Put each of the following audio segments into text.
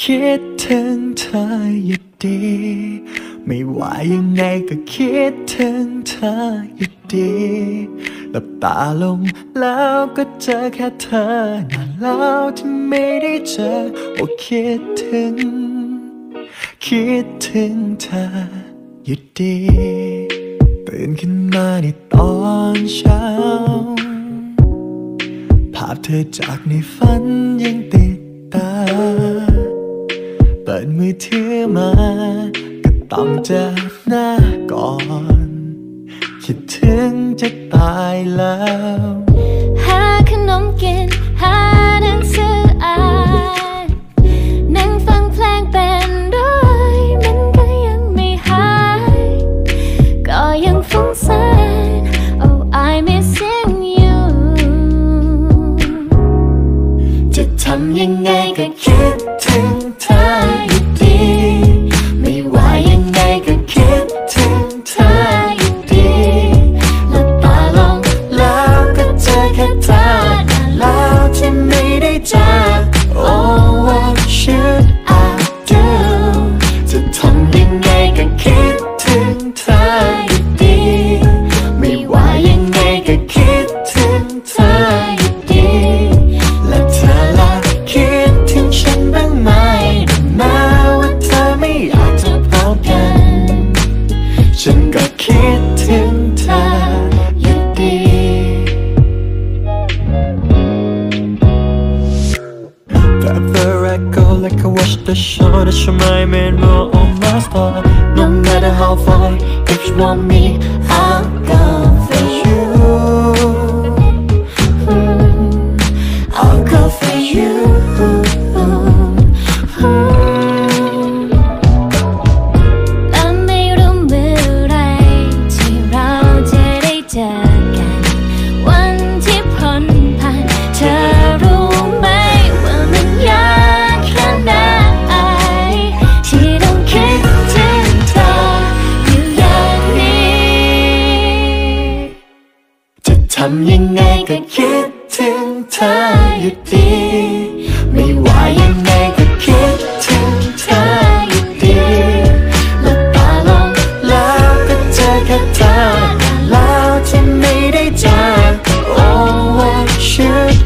คิดถึงเธออยู่ดี ไม่ว่ายังไงก็คิดถึงเธออยู่ดีหลับตาลงแล้วก็เจอแค่เธอนานแล้วที่ไม่ได้เจอว่าคิดถึง คิดถึงเธออยู่ดีตื่นขึ้นมาในตอนเช้า ภาพเธอจากในฝันยังติดตา ปิดมือถือมา ก็ต้องเจอหน้าก่อน คิดถึงจะตายแล้ว watch the show, that's my main role on my star. No matter how far, if you want me, I'll ำยังไงก็คิดถึงเธออยู่ดี ไม่ว่ายังไงก็คิดถึงเธออยู่ดีหลับตาลงแล้วก็เจอแค่เธอแล้วจะไม่ได้เจอ Oh what should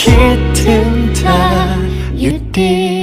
คิดถึงเธออยู่ดี